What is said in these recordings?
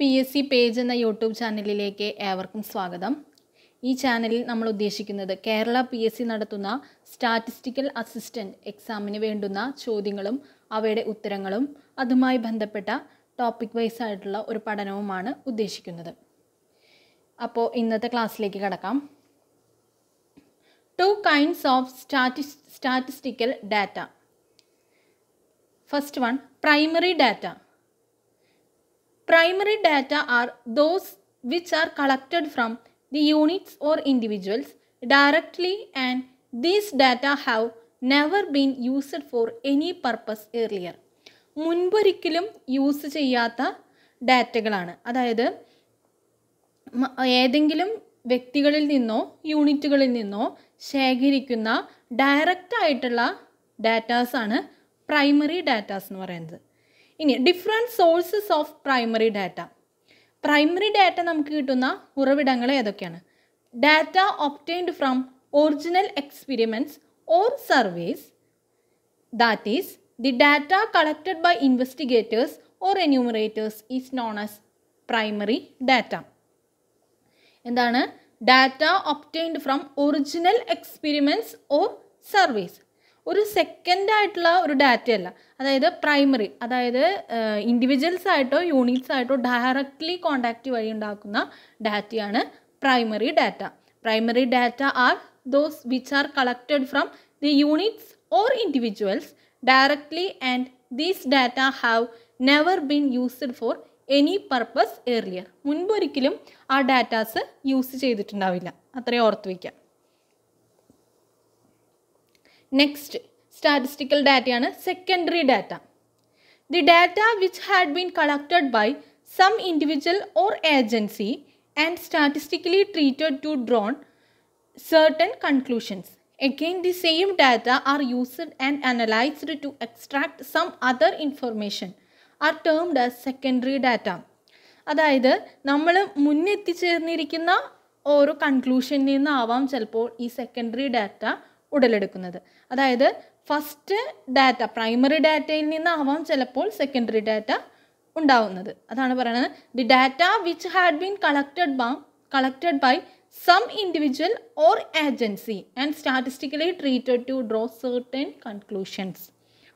P S C page എന്ന YouTube ചാനലിലേക്ക് ഏവർക്കും സ്വാഗതം. ഈ ചാനലിൽ നമ്മൾ ഉദ്ദേശിക്കുന്നത് കേരള പി എസ് സി നടത്തുന്ന സ്റ്റാറ്റിസ്റ്റിക്കൽ അസിസ്റ്റന്റ് എക്സാമിന് വേണ്ടുന്ന ചോദ്യങ്ങളും അവയുടെ ഉത്തരങ്ങളും അതുമായി ബന്ധപ്പെട്ട ടോപ്പിക് വൈസ് ആയിട്ടുള്ള ഒരു പഠനവുമാണ് ഉദ്ദേശിക്കുന്നത്. അപ്പോൾ ഇന്നത്തെ ക്ലാസ്സിലേക്ക് കടക്കാം. Two kinds of statis statistical data first one primary data Primary data are those which are collected from the units or individuals directly and these data have never been used for any purpose earlier. മുൻപൊരിക്കലും use ചെയ്യാത്ത ഡാറ്റകളാണ് അതായത് ഏതെങ്കിലും വ്യക്തികളിൽ നിന്നോ യൂണിറ്റുകളിൽ നിന്നോ ശേഖരിക്കുന്ന ഡയറക്റ്റ് ആയിട്ടുള്ള ഡാറ്റാസാണ് പ്രൈമറി ഡാറ്റാസ് എന്ന് പറയുന്നത് ഇനി different sources of primary data primary data നമുക്ക് കിട്ടുന്ന ഉറവിടങ്ങൾ ഏതൊക്കെയാണ്? Data obtained from original experiments or surveys that is the data collected by investigators or enumerators is known as primary data എന്താണ്? Data obtained from original experiments or surveys ഒരു second ആയിട്ടുള്ള ഒരു ഡാറ്റയല്ല അതായത് primary അതായത് ഇൻഡിവിജ്വൽസ് ആയിട്ടോ units ആയിട്ടോ directly contact വഴി ഉണ്ടാക്കുന്ന ഡാറ്റയാണ് primary data primary data are those which are collected from the units or individuals directly and these data have never been used for any purpose earlier മുൻപൊരിക്കലും ആ datas use ചെയ്തിട്ടുണ്ടാവില്ല. അത്രയും ഓർത്ത് വയ്ക്കാം next statistical ഡാറ്റയാണ് secondary data the data which had been collected by some individual or agency and statistically treated to drawn certain conclusions. Again, the same data are used and analyzed to extract some other information are termed as secondary data. അതായത് നമ്മൾ മുന്നെത്തിച്ചേർന്നിരിക്കുന്ന ഓരോ കൺക്ലൂഷനിൽ നിന്നാവാം ചിലപ്പോൾ ഈ secondary data ഉടലെടുക്കുന്നത്. അതായത് first data primary ഡാറ്റയിൽ നിന്നാവാം ചിലപ്പോൾ secondary data ഉണ്ടാവുന്നത്. അതാണ് പറയുന്നത് the data which had been collected by collected by some individual or agency and statistically treated to draw certain conclusions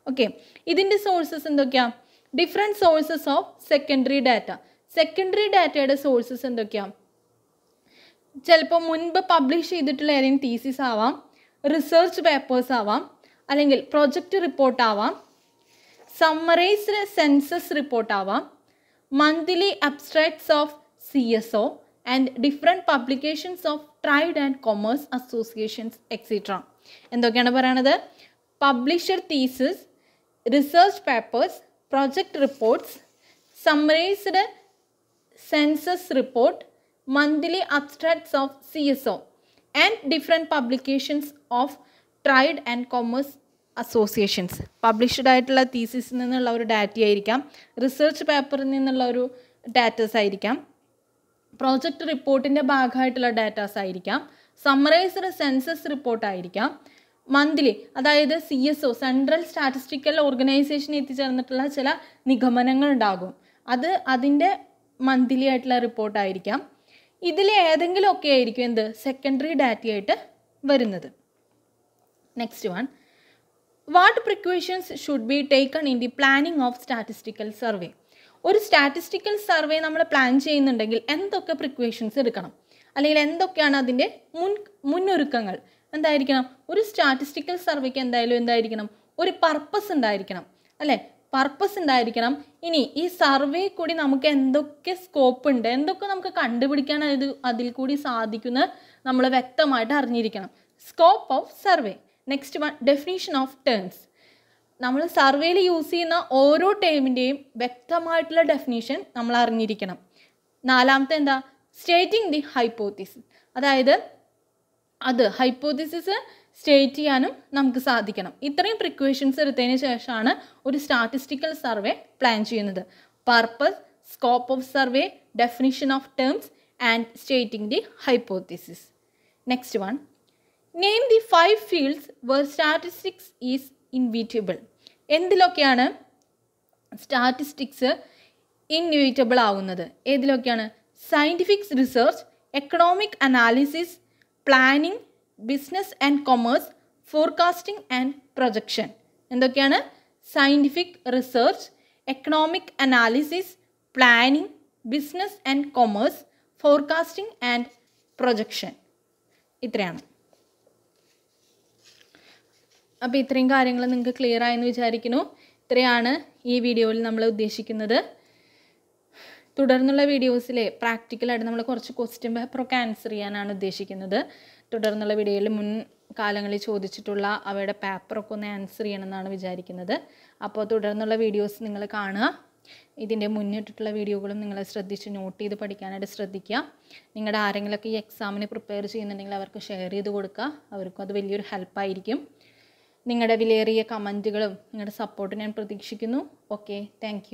okay ഇതിന്റെ സോഴ്സസ് എന്തൊക്കെയാണ് different sources of secondary data secondary ഡാറ്റയുടെ sources എന്തൊക്കെയാണ് ചിലപ്പോൾ മുൻപ് publish ചെയ്തിട്ടുള്ള ഏതെങ്കിലും തീസിസ് ആവാം. Research papers ആവാം അല്ലെങ്കിൽ പ്രൊജക്റ്റ് റിപ്പോർട്ട് ആവാം സമ്മറൈസ്ഡ് സെൻസസ് റിപ്പോർട്ട് ആവാം monthly abstracts of C S O and different publications of trade and commerce associations etcetera എന്തൊക്കെയാണ് പറയണത്? Publisher thesis research papers project reports summarised census report monthly abstracts of C S O and different publications of trade and commerce associations published ആയിട്ടുള്ള തീസിസിൽ നിന്നുള്ള ഒരു data ആയിരിക്കാം. Research പേപ്പറിൽ നിന്നുള്ള ഒരു ഡാറ്റാസ് ആയിരിക്കാം. പ്രോജക്റ്റ് റിപ്പോർട്ടിന്റെ ഭാഗമായിട്ടുള്ള ഡാറ്റാസ് ആയിരിക്കാം. സമ്മറൈസ്ഡ് സെൻസസ് റിപ്പോർട്ട് ആയിരിക്കാം. മന്ത്ലി അതായത് C S O central statistical organisation എത്തിച്ചേർന്നിട്ടുള്ള ചില നിഗമനങ്ങൾ ഉണ്ടാകും. അത് അതിന്റെ മന്ത്ലി ആയിട്ടുള്ള റിപ്പോർട്ടായിരിക്കാം ഇതിൽ ഏതെങ്കിലുമൊക്കെ ആയിരിക്കും എന്ത്? സെക്കൻഡറി ഡാറ്റയായിട്ട് വരുന്നത്. Next one what precautions should be taken in the planning of statistical survey ഒരു സ്റ്റാറ്റിസ്റ്റിക്കൽ സർവേ നമ്മൾ പ്ലാൻ ചെയ്യുന്നുണ്ടെങ്കിൽ എന്തൊക്കെ പ്രിക്വേഷൻസ് എടുക്കണം? അല്ലെങ്കിൽ എന്തൊക്കെയാണ് അതിന്റെ മുൻ മുന്നൊരുക്കങ്ങൾ? എന്തായിരിക്കണം? ഒരു സ്റ്റാറ്റിസ്റ്റിക്കൽ സർവേക്ക് എന്തായാലും എന്തായിരിക്കണം? ഒരു പർപ്പസ് ഉണ്ടായിരിക്കണം അല്ലേ? പർപ്പസ് ഉണ്ടായിരിക്കണം ഇനി ഈ സർവേ കൂടി നമുക്ക് എന്തൊക്കെ സ്കോപ്പ് ഉണ്ട് എന്തൊക്കെ നമുക്ക് കണ്ടുപിടിക്കാൻ അത് അതിൽ കൂടി സാധിക്കുന്നത് നമ്മൾ വ്യക്തമായിട്ട് അറിഞ്ഞിരിക്കണം. Scope of survey next one definition of terms നമ്മൾ സർവേയിൽ യൂസ് ചെയ്യുന്ന ഓരോ ടേമിന്റെയും വ്യക്തമായിട്ടുള്ള ഡെഫിനീഷൻ നമ്മൾ അറിഞ്ഞിരിക്കണം. നാലാമത്തെ എന്താ? സ്റ്റേറ്റിംഗ് ദി ഹൈപ്പോത്തിസിസ് അതായത് അത് ഹൈപ്പോത്തിസിസ് സ്റ്റേറ്റ് ചെയ്യാനും നമുക്ക് സാധിക്കണം. ഇത്രയും പ്രിക്വേഷൻസ് എടുത്തതിന് ശേഷമാണ് ഒരു സ്റ്റാറ്റിസ്റ്റിക്കൽ സർവേ പ്ലാൻ ചെയ്യുന്നത്. Purpose scope of survey definition of terms and stating the hypothesis next one name the five fields where statistics is inevitable എന്തിലൊക്കെയാണ് statistics inevitable ആവുന്നത്? ഏതിലൊക്കെയാണ്? Scientific research economic analysis planning business and commerce forecasting and projection എന്തൊക്കെയാണ്? Scientific research economic analysis planning business and commerce forecasting and projection ഇത്രയാണ്. അപ്പോൾ ഇത്രയും കാര്യങ്ങൾ നിങ്ങൾക്ക് clear ആയെന്ന് വിചാരിക്കുന്നു. ഇത്രയാണ് ഈ വീഡിയോയിൽ നമ്മൾ ഉദ്ദേശിക്കുന്നത്. തുടർന്നുള്ള വീഡിയോസിലെ പ്രാക്ടിക്കലായിട്ട് നമ്മൾ കുറച്ച് ക്വസ്റ്റ്യൻ പേപ്പറൊക്കെ ആൻസർ ചെയ്യാനാണ് ഉദ്ദേശിക്കുന്നത്. തുടർന്നുള്ള വീഡിയോയിൽ മുൻ കാലങ്ങളിൽ ചോദിച്ചിട്ടുള്ള അവയുടെ പേപ്പറൊക്കെ ഒന്ന് ആൻസർ ചെയ്യണമെന്നാണ് വിചാരിക്കുന്നത്. അപ്പോൾ തുടർന്നുള്ള വീഡിയോസ് നിങ്ങൾ കാണുക. ഇതിന്റെ മുന്നിട്ടിട്ടുള്ള വീഡിയോകളും നിങ്ങൾ ശ്രദ്ധിച്ച് നോട്ട് ചെയ്ത് പഠിക്കാനായിട്ട് ശ്രദ്ധിക്കുക. നിങ്ങളുടെ ആരെങ്കിലുമൊക്കെ ഈ എക്സാമിന് പ്രിപ്പയർ ചെയ്യുന്നുണ്ടെങ്കിൽ അവർക്ക് ഷെയർ ചെയ്ത് കൊടുക്കുക. അവർക്കും അത് വലിയൊരു ഹെൽപ്പായിരിക്കും നിങ്ങളുടെ വിലയേറിയ കമന്റുകളും നിങ്ങളുടെ സപ്പോർട്ട് ഞാൻ പ്രതീക്ഷിക്കുന്നു. Okay thank